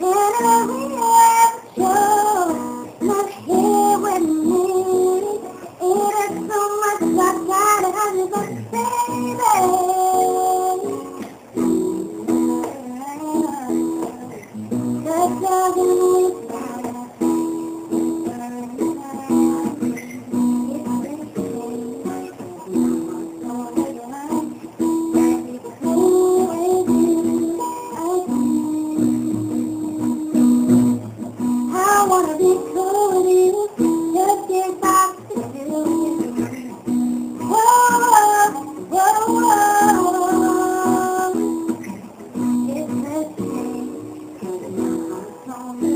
Can I Thank you. wrong.